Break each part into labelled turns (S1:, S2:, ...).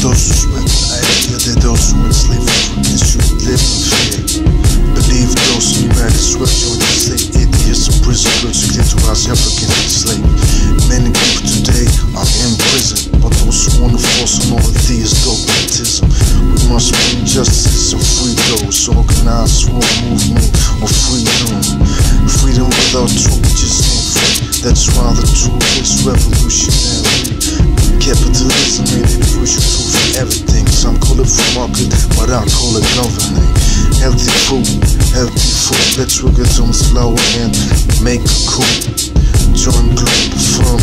S1: those who swim. I admire those who enslave sleep you live in fear. Believe those who had sweat, you in slave. Idiots and prisoners who get to us African slave. Many people today are in prison, but those who want to force on all atheist dogmatism. We must bring justice and free those organized for a movement of freedom. Freedom without truth is not free. That's why the truth is revolutionary. Food, healthy food. Work it on slow and make a coup. Join group, firm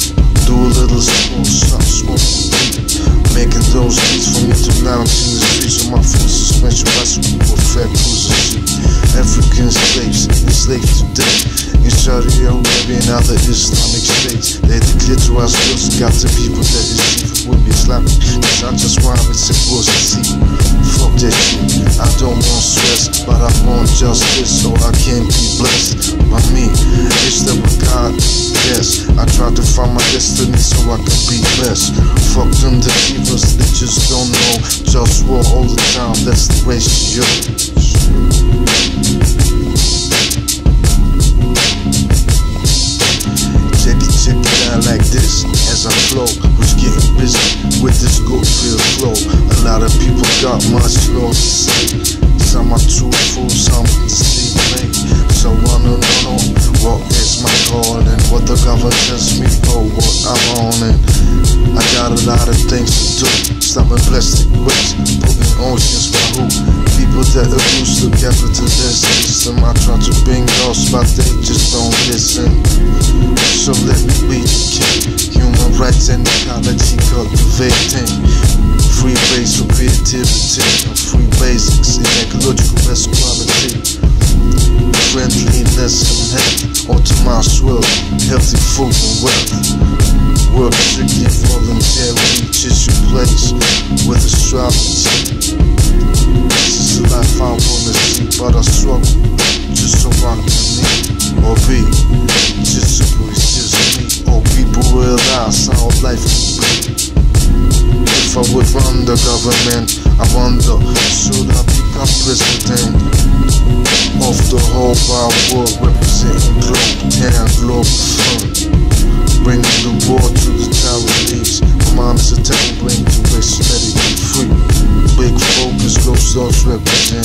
S1: do a little small stop smoking Making those beats for me to lounge in the streets with my full suspension bicycle with fat cruiser seat. African slaves, enslaved today in Saudi Arabia and other Islamic states. They declare to us just got the people that is chief with me Islamic. Cause I just rhyme it's supposed to see. Fuck that shit. I don't want stress, but I want justice so I can be blessed Yes, I try to find my destiny so I can be best. Fuck them deceivers, they just don't know. Just war all the time, that's the ratio. Check it, check it out like this as I flow. Who's getting busy with this good feel flow? A lot of people got to say. Some are truthful, some things to do. Stopping plastic waste, putting oceans for who? People that abuse the system. I try to bring those, but they just don't listen. So let me be the king. Human rights and ecology cultivating. Free base for creativity free basics in ecological best quality. Friendliness and health, optimized world, healthy food and wealth. Work strictly voluntary, just your place with astrology. This is the life I wanna see, but I struggle just so I can live or be. Just simple, it's just me. All people realize how life can be. If I would run the government, I wonder, should I become president of the whole wide world, representing globe, and globe fun, bringing the war to the Taiwanese. My mind is a temple, bring to waste, let it be free. Big focus, globe stars represent.